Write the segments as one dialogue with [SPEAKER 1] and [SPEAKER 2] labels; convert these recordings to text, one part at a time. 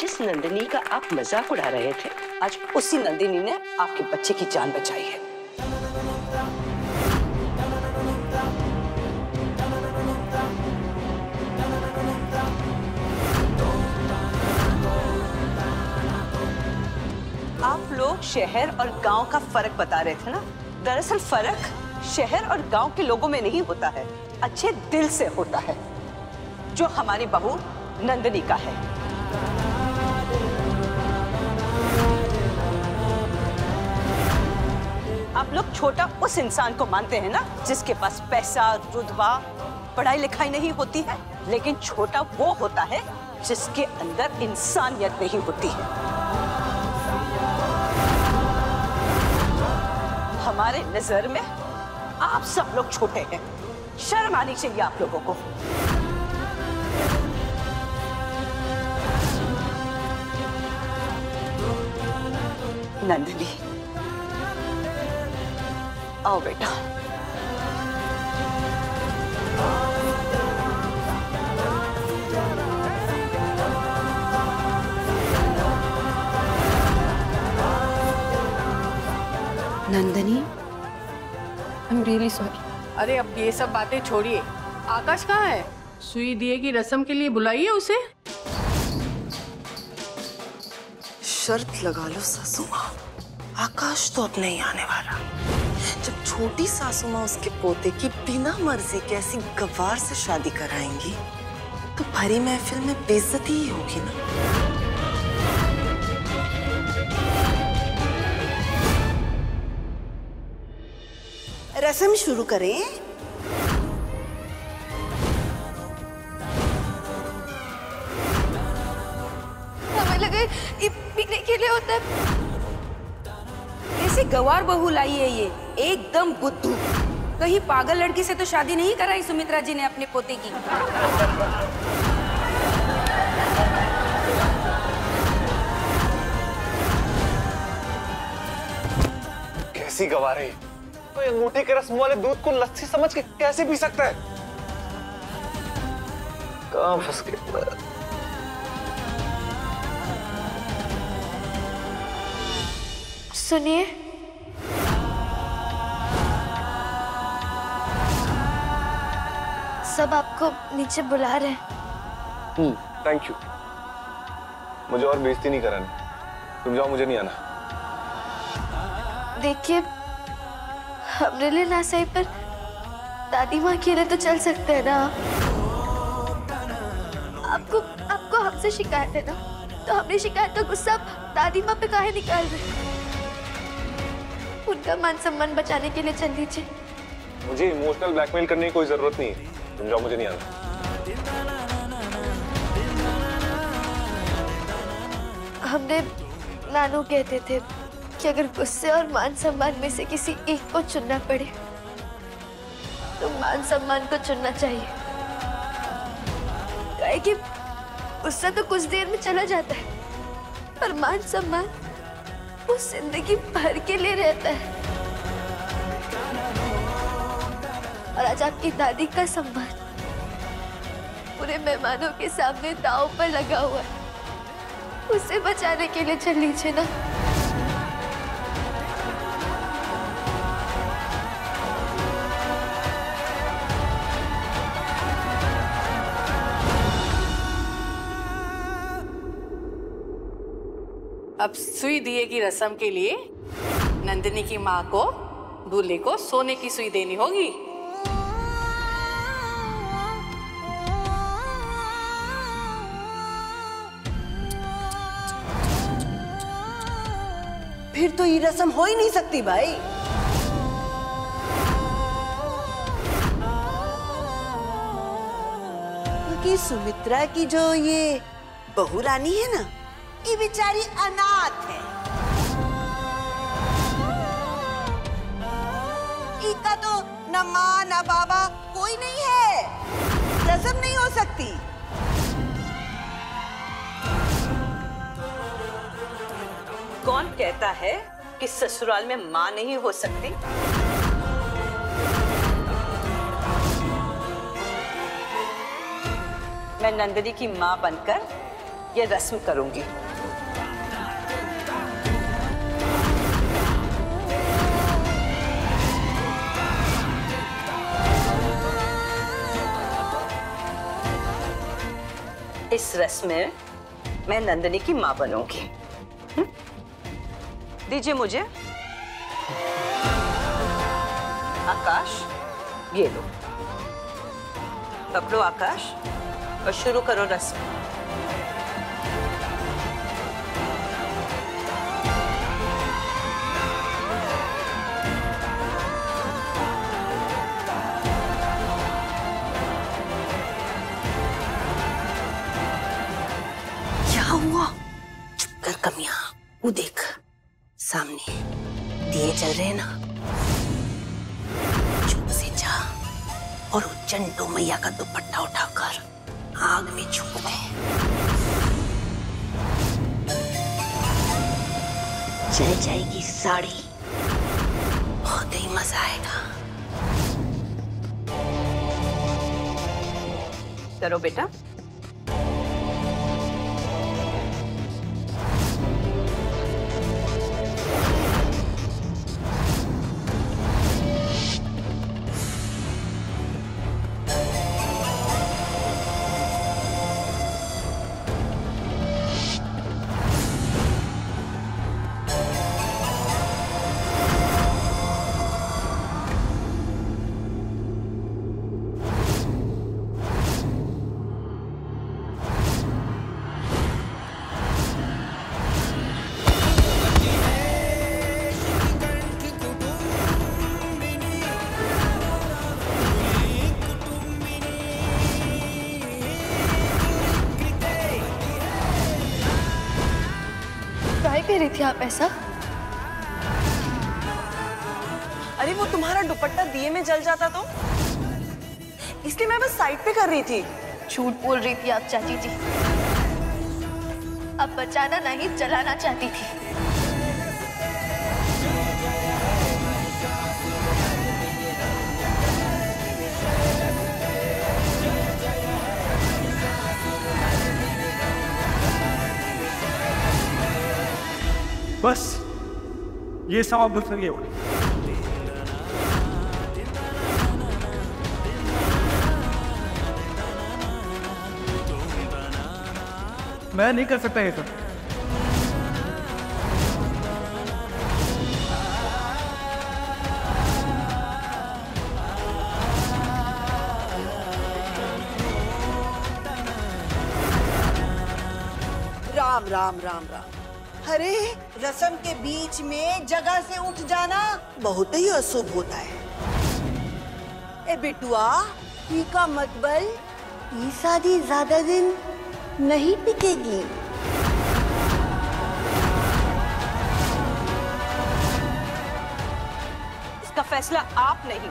[SPEAKER 1] जिस नंदिनी का आप मज़ाक उड़ा रहे थे, आज उसी नंदिनी ने आपके बच्चे की जान बचाई है। आप लोग शहर और गाँव का फ़र्क बता रहे थे ना? दरअसल फ़र्क शहर और गाँव के लोगों में नहीं होता है। अच्छे दिल से होता है, जो हमारी बहू नंदनी का है। आप लोग छोटा उस इंसान को मानते हैं ना, जिसके पास पैसा, रुतबा, पढ़ाई लिखाई नहीं होती है, लेकिन छोटा वो होता है, जिसके अंदर इंसानियत नहीं होती है। हमारे नज़र में आप सब लोग छोटे हैं। शर्म आनी चाहिए आप लोगों को। नंदिनी। आओ बेटा।
[SPEAKER 2] नंदनी रियली सॉरी
[SPEAKER 3] अरे अब ये सब बातें छोड़िए। आकाश कहाँ है? सुई दिए की रस्म के लिए बुलाइए उसे।
[SPEAKER 4] शर्त लगा लो सासू माँ आकाश तो अब नहीं आने वाला। जब छोटी सासू माँ उसके पोते की बिना मर्ज़ी के ऐसी गवार से शादी कराएँगी तो भरी महफिल में बेइज्जती ही होगी ना।
[SPEAKER 5] रस्म शुरू करें।
[SPEAKER 2] हमें लगे ये पीने के लिए होता है।
[SPEAKER 6] ऐसी गवार बहू लाई है ये एकदम बुद्धू। कहीं पागल लड़की से तो शादी नहीं कराई सुमित्रा जी ने अपने पोते की।
[SPEAKER 7] कैसी गवार है? कोई अंगूठी के रस्म वाले दूध को लस्सी समझ के कैसे पी सकता है? कहाँ फंस गया।
[SPEAKER 2] सुनिए। सब आपको नीचे बुला रहे हैं।
[SPEAKER 7] थैंक यू मुझे और बेइज्जती नहीं करानी। तुम जाओ मुझे नहीं आना।
[SPEAKER 2] देखिए हमने लिए ना सही पर। दादी माँ के लिए तो चल सकते हैं ना। आपको आपको हमसे शिकायत है ना? तो हमने शिकायत का गुस्सा दादी माँ पे काहे निकाल रहे उनका मान सम्मान बचाने के लिए चल लीजिए
[SPEAKER 7] मुझे इमोशनल ब्लैकमेल करने की कोई ज़रूरत नहीं है। तुम जाओ मुझे नहीं आना।
[SPEAKER 2] हमने नानू कहते थे कि अगर गुस्से और मान सम्मान में से किसी एक को चुनना पड़े तो मान सम्मान को चुनना चाहिए। कि गुस्सा तो कुछ देर में चला जाता है, पर मान सम्मान वो ज़िंदगी भर के लिए रहता है। और आज आपकी दादी का सम्मान पूरे मेहमानों के सामने दाव पर लगा हुआ है, उसे बचाने के लिए चल लीजिए ना।
[SPEAKER 3] अब सुई दिए की रस्म के लिए नंदिनी की माँ को, दूल्हे को सोने की सुई देनी होगी।
[SPEAKER 5] फिर तो ये रस्म हो ही नहीं सकती भाई। क्योंकि सुमित्रा की जो ये बहू रानी है ना कि बिचारी अनाथ है। इका तो न माँ, न बाबा, कोई नहीं है। रसम नहीं हो सकती।
[SPEAKER 1] कौन कहता है कि ससुराल में माँ नहीं हो सकती? मैं नंदनी की माँ बनकर ये रस्म करूँगी। इस रस्म में मैं नंदनी की माँ बनूँगी। हम्म? दीजिए मुझे। आकाश, ये लो। पकड़ो आकाश और शुरू करो रस्म
[SPEAKER 5] चंडो मैया का दुपट्टा उठाकर आग में झोंक दे जल जाएगी साड़ी। बहुत ही मज़ा आएगा।
[SPEAKER 1] करो बेटा
[SPEAKER 2] काहे रही थी आप ऐसा?
[SPEAKER 4] अरे वो तुम्हारा दुपट्टा दिए में जल जाता तो? इसलिए मैं बस साइड पे कर रही थी।
[SPEAKER 2] झूठ बोल रही थी आप चाची जी। अब बचाना नहीं जलाना चाहती थी।
[SPEAKER 8] बस, ये हो गया मैं नहीं कर सकता ये सब।
[SPEAKER 5] राम राम राम राम। अरे रसम के बीच में जगह से उठ जाना बहुत ही अशुभ होता है। ए बिटुआ ई का मतबल ये शादी ज़्यादा दिन नहीं टिकेगी।
[SPEAKER 1] इसका फैसला आप नहीं।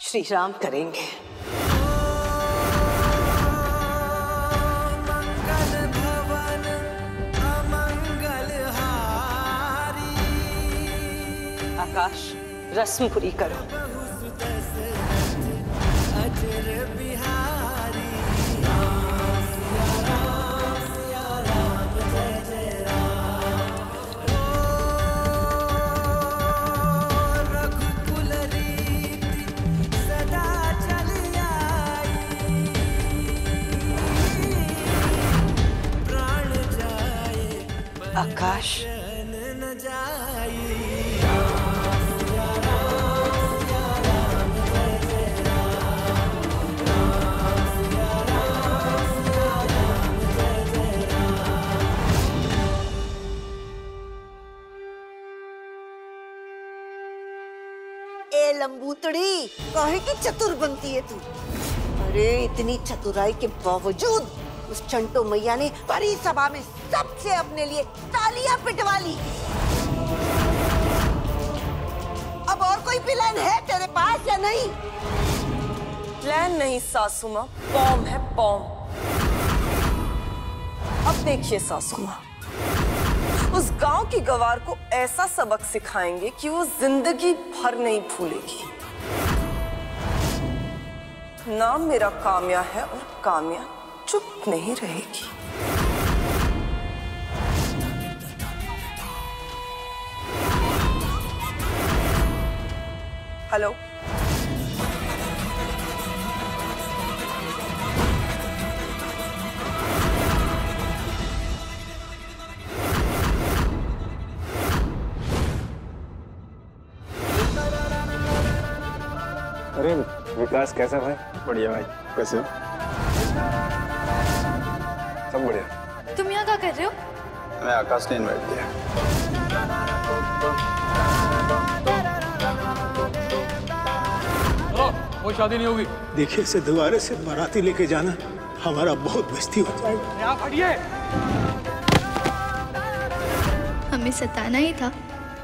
[SPEAKER 1] श्री राम करेंगे। आकाश रस्म पूरी करो। आकाश
[SPEAKER 5] बनती है तू। अरे, इतनी चतुराई के बावजूद उस चंटो मैया ने बड़ी सभा में सबसे अपने लिए तालियाँ पिटवा ली। अब और कोई प्लान है तेरे पास या नहीं?
[SPEAKER 4] प्लान नहीं सासू माँ बॉम है बॉम अब देखिए सासू माँ उस गाँव की गवार को ऐसा सबक सिखाएँगे कि वो ज़िंदगी भर नहीं भूलेगी। नाम मेरा काम्या है और काम्या चुप नहीं रहेगी। हेलो?
[SPEAKER 7] अरे विकास कैसा भाई?
[SPEAKER 9] बढ़िया भाई कैसे हो?
[SPEAKER 7] सब बढ़िया।
[SPEAKER 2] तुम यहाँ क्या कर रहे हो?
[SPEAKER 9] मैं आकाश ने इनवाइट किया।
[SPEAKER 10] वो शादी नहीं होगी।
[SPEAKER 11] देखिए इसे दोबारा से बाराती लेके जाना हमारा बहुत बेस्ती हो जाएगी।
[SPEAKER 2] हमें सताना ही था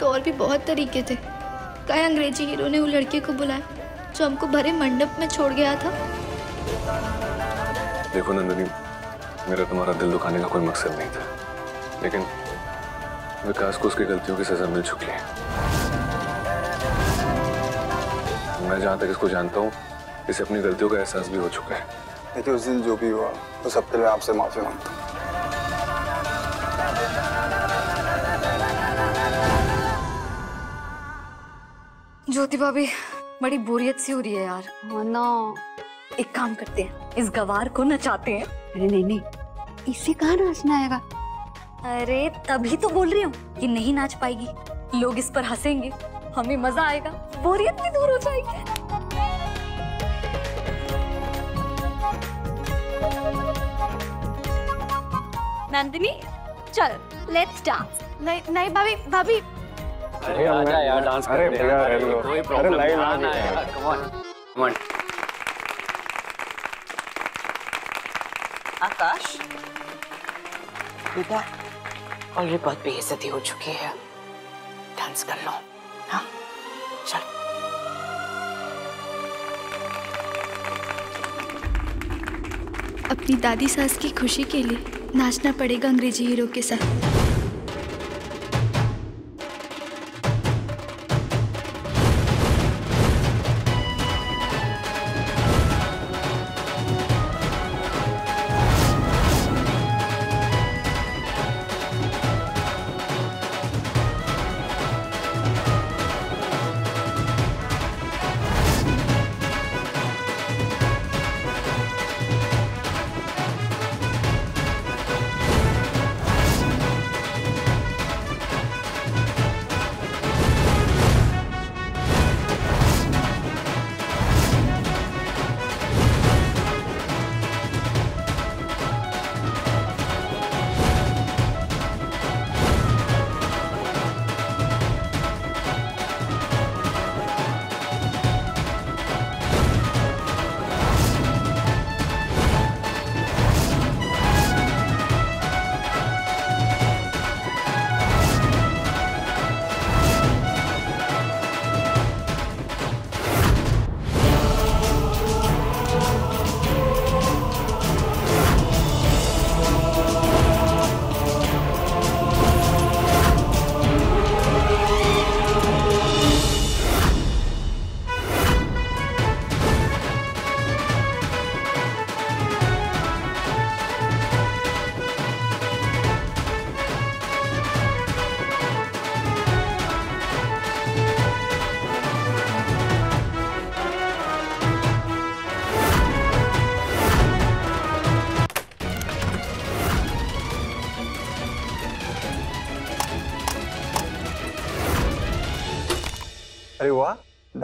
[SPEAKER 2] तो और भी बहुत तरीके थे। कई अंग्रेज़ी हीरो ने वो लड़के को बुलाया? जो हमको भरे मंडप में छोड़ गया था।
[SPEAKER 7] देखो नंदनी मेरा तुम्हारा दिल दुखाने का कोई मकसद नहीं था। लेकिन विकास को उसकी गलतियों की सजा मिल चुकी है। मैं जहाँ तक इसको जानता हूँ इसे अपनी गलतियों का एहसास भी हो चुका है।
[SPEAKER 9] देखिए उस दिन जो भी हुआ उस सबके लिए आपसे माफ़ी माँगता हूँ।
[SPEAKER 12] ज्योति भाभी बड़ी बोरियत सी हो रही है यार।
[SPEAKER 13] ना।
[SPEAKER 12] एक काम करते हैं इस गवार को नचाते हैं।
[SPEAKER 13] अरे नहीं नहीं इसे कहाँ नाचना आएगा?
[SPEAKER 12] अरे तभी तो बोल रही हूँ कि नहीं नाच पाएगी। लोग इस पर हंसेंगे हमें मज़ा आएगा बोरियत भी दूर हो जाएगी।
[SPEAKER 2] नंदिनी चल लेट्स डांस नहीं नहीं भाभी भाभी
[SPEAKER 7] अरे आजा यार डांस अरे भैया दो अरे लाइन आ गया
[SPEAKER 14] आकाश? बेटा और ये बहुत बेइज्जती हो चुकी है। डांस कर लो हाँ? चल।
[SPEAKER 2] अपनी दादी सास की खुशी के लिए नाचना पड़ेगा अंग्रेज़ी हीरो के साथ।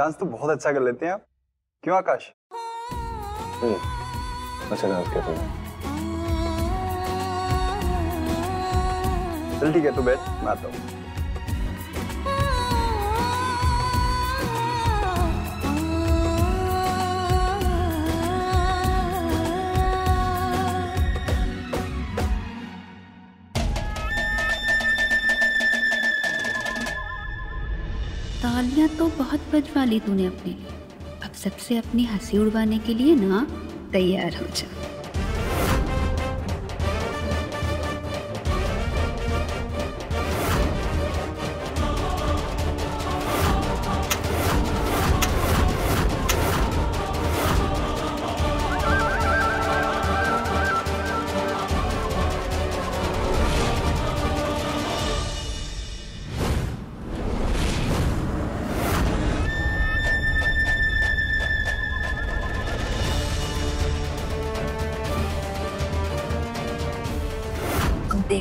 [SPEAKER 9] डांस तो बहुत अच्छा कर लेते हैं आप। क्यों आकाश?
[SPEAKER 7] अच्छा डांस करते हैं।
[SPEAKER 9] चल ठीक है तो बैठ मैं आता हूँ।
[SPEAKER 13] तालियाँ तो बहुत बजवा ली तूने अपनी। अब सबसे अपनी हँसी उड़वाने के लिए ना तैयार हो जा।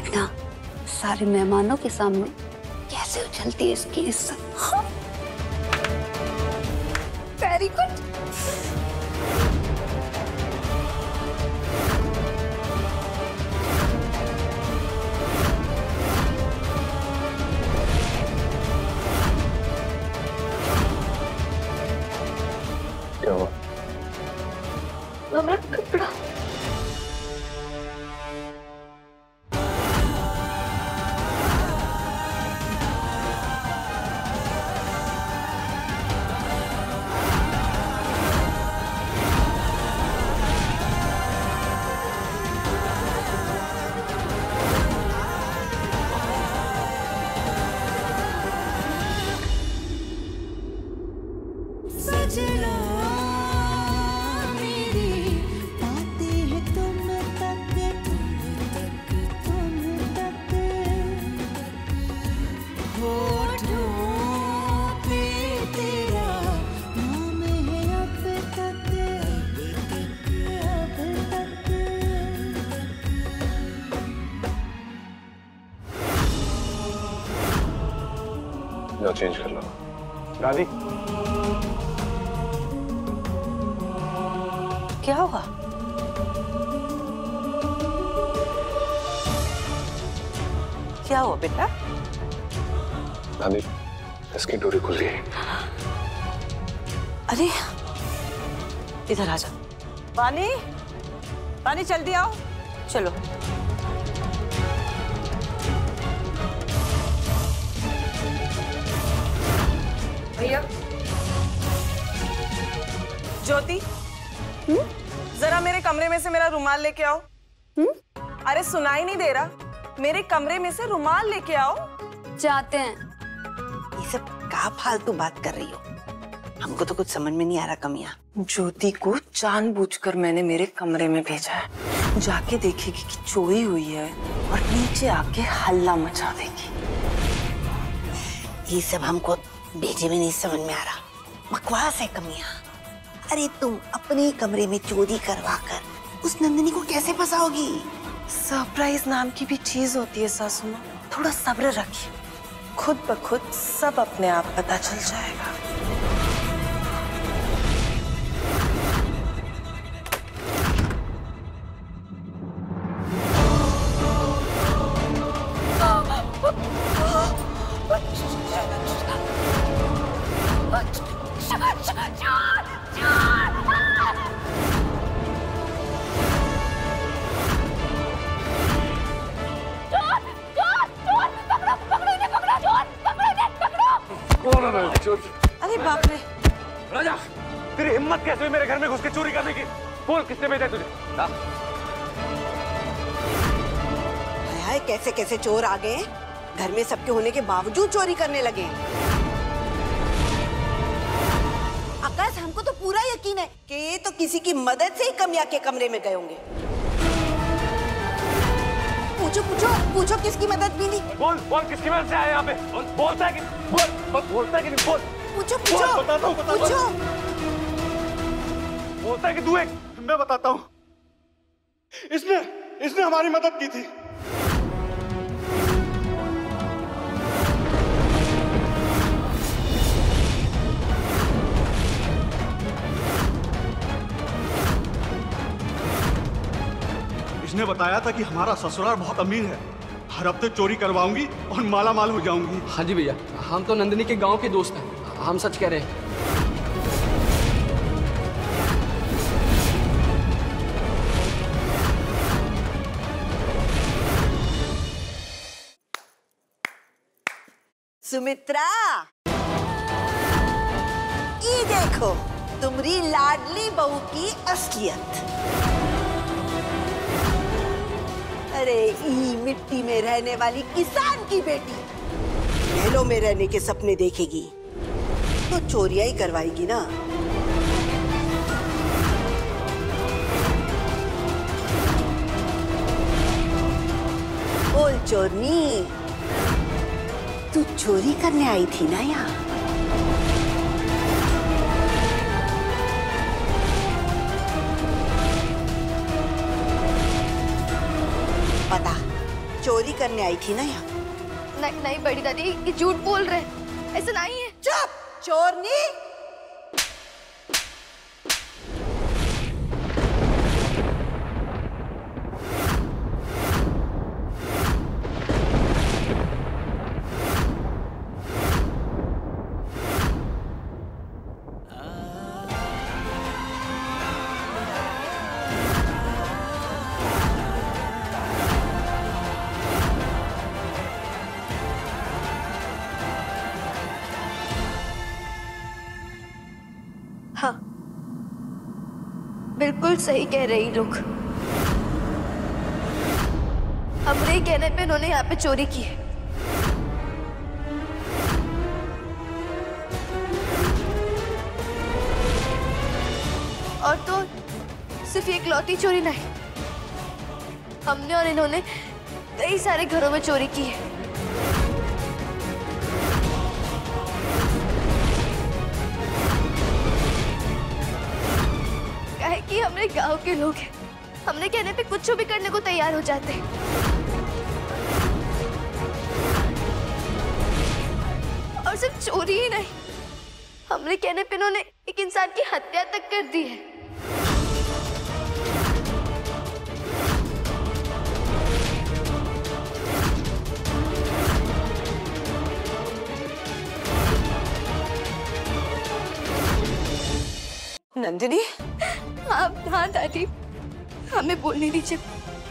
[SPEAKER 13] देखना सारे मेहमानों के सामने कैसे उछलती है इसकी इज़्ज़त।
[SPEAKER 7] जाओ चेंज कर लो
[SPEAKER 9] दादी
[SPEAKER 1] क्या हुआ? क्या हुआ बेटा?
[SPEAKER 7] दादी इसकी डोरी खुल गई।
[SPEAKER 1] अरे इधर आ जा। पानी पानी जल्दी आओ। चलो।
[SPEAKER 4] ज्योति। जरा मेरे कमरे में से मेरा रुमाल लेके आओ। हुँ? अरे सुनाई नहीं दे रहा। मेरे कमरे में से रुमाल लेके आओ।
[SPEAKER 13] जाते हैं।
[SPEAKER 5] ये सब का फालतू बात कर रही हो? हमको तो कुछ समझ में नहीं आ रहा कमिया।
[SPEAKER 4] ज्योति को जानबूझकर मैंने मेरे कमरे में भेजा है। जाके देखेगी कि चोरी हुई है और नीचे आके हल्ला मचा देगी।
[SPEAKER 5] ये सब हमको भेजे में नहीं समझ में आ रहा। बकवास है कमिया। अरे तुम अपने कमरे में चोरी करवा कर उस नंदिनी को कैसे फंसाओगी?
[SPEAKER 4] सरप्राइज़ नाम की भी चीज़ होती है, सासू थोड़ा सब्र रखिए। खुद ब खुद सब अपने आप पता चल जाएगा।
[SPEAKER 8] किसने भेजा तुझे हाँ?
[SPEAKER 5] हाय कैसे कैसे चोर आ गए? घर में सबके होने के बावजूद चोरी करने लगे। आकाश हमको तो पूरा यकीन है कि ये तो किसी की मदद से ही कमिया के कमरे में गए होंगे। पूछो पूछो पूछो किसकी मदद मिली?
[SPEAKER 8] बोल बोल किसकी वजह से आया यहाँ पे? बोल बोलता है कि बोल बोल बोलता है कि नहीं बोल।
[SPEAKER 5] पूछो
[SPEAKER 8] बोल,
[SPEAKER 5] पूछो
[SPEAKER 8] बताता हूँ बताता
[SPEAKER 5] पूछो।
[SPEAKER 8] बोलता है कि तू एक
[SPEAKER 15] मैं बताता हूँ। इसने इसने हमारी मदद की थी। इसने बताया था कि हमारा ससुराल बहुत अमीर है। हर हफ़्ते चोरी करवाऊँगी और माला माल हो जाऊँगी।
[SPEAKER 10] हाँ जी भैया, हम तो नंदिनी के गाँव के दोस्त हैं। हम सच कह रहे हैं।
[SPEAKER 5] सुमित्रा! ये देखो तुम्हारी लाडली बहू की असलियत। अरे, ई मिट्टी में रहने वाली किसान की बेटी। महलों में रहने के सपने देखेगी। तो चोरिया ही करवाएगी ना। बोल चोरनी। तू चोरी करने आई थी ना यहाँ? पता चोरी करने आई थी ना यहाँ?
[SPEAKER 2] नहीं नहीं बड़ी दादी ये झूठ बोल रहे हैं। ऐसा नहीं है।
[SPEAKER 5] चुप! चोरनी
[SPEAKER 2] हाँ सही कह रही लोग। हमरे कहने पे इन्होंने यहाँ पे चोरी की है। और तो सिर्फ़ एक लौती चोरी नहीं। हमने और इन्होंने कई सारे घरों में चोरी की है। हमारे गाँव के लोग हैं। हमने कहने पे कुछ भी करने को तैयार हो जाते। हैं और सिर्फ़ चोरी ही नहीं, हमने कहने पे इन्होंने एक इंसान की हत्या तक कर दी है।
[SPEAKER 1] नंदिनी
[SPEAKER 2] हाँ हाँ दादी हमें बोलने दीजिए।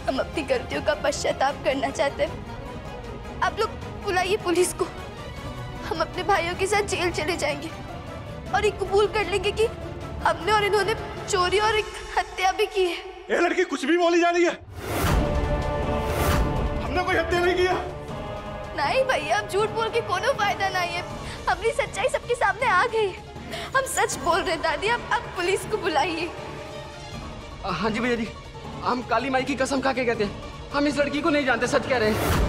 [SPEAKER 2] हम अपनी गलतियों का पश्चाताप करना चाहते हैं। आप लोग बुलाइए पुलिस को। हम अपने भाइयों के साथ जेल चले जाएँगे। और ये कबूल कर लेंगे कि हमने और इन्होंने चोरी और एक हत्या भी की है।
[SPEAKER 15] ये लड़की कुछ भी बोली जा रही है। हमने कोई हत्या नहीं किया।
[SPEAKER 2] नहीं भैया अब झूठ बोल के कोनो फ़ायदा नहीं है। हमारी सच्चाई सबके सामने आ गई है। हम सच बोल रहे दादी। अब अब पुलिस को बुलाइए।
[SPEAKER 10] हाँ जी भैया जी। हम काली माई की कसम खा के कहते हैं। हम इस लड़की को नहीं जानते सच कह रहे हैं।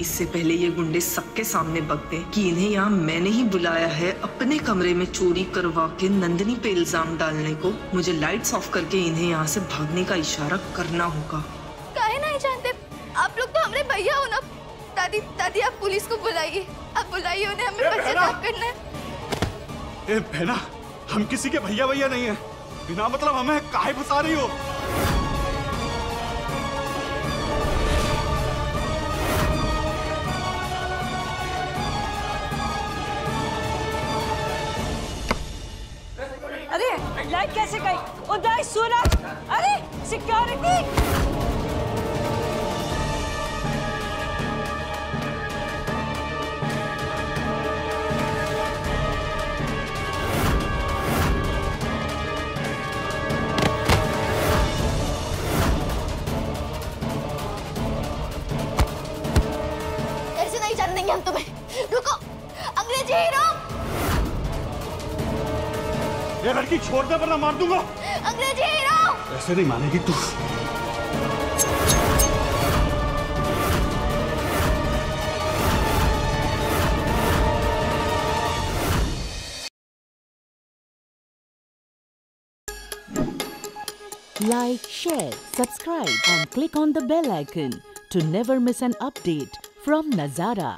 [SPEAKER 4] इससे पहले ये गुंडे सबके सामने बकते कि इन्हें यहाँ मैंने ही बुलाया है अपने कमरे में चोरी करवा के नंदनी पे इल्ज़ाम डालने को। मुझे लाइट्स ऑफ़ करके इन्हें यहाँ से भागने का इशारा करना होगा।
[SPEAKER 2] काहे नहीं जानते? आप लोग तो हमारे भैया हो ना। दादी दादी आप पुलिस को बुलाइए। आप बुलाइए उन्हें हमें पश्चाताप करना है।
[SPEAKER 15] ए बहना हम किसी के भैया भैया नहीं है। बिना मतलब हमें काहे फंसा रही हो? छोड़ दे वरना मार दूँगा
[SPEAKER 2] अंग्रेज़ी हीरो
[SPEAKER 15] ऐसे नहीं मानेगी तू
[SPEAKER 16] Like, share, subscribe, and click on the bell icon to never miss an update from Nazara.